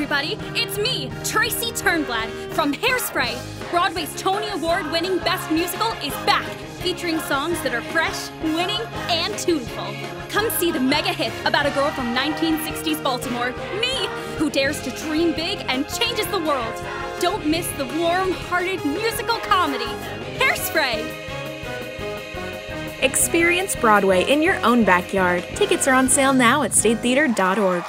everybody, it's me, Tracy Turnblad from Hairspray. Broadway's Tony Award winning Best Musical is back, featuring songs that are fresh, winning, and tuneful. Come see the mega hit about a girl from 1960s Baltimore, me, who dares to dream big and changes the world. Don't miss the warm hearted musical comedy, Hairspray. Experience Broadway in your own backyard. Tickets are on sale now at statetheatre.org.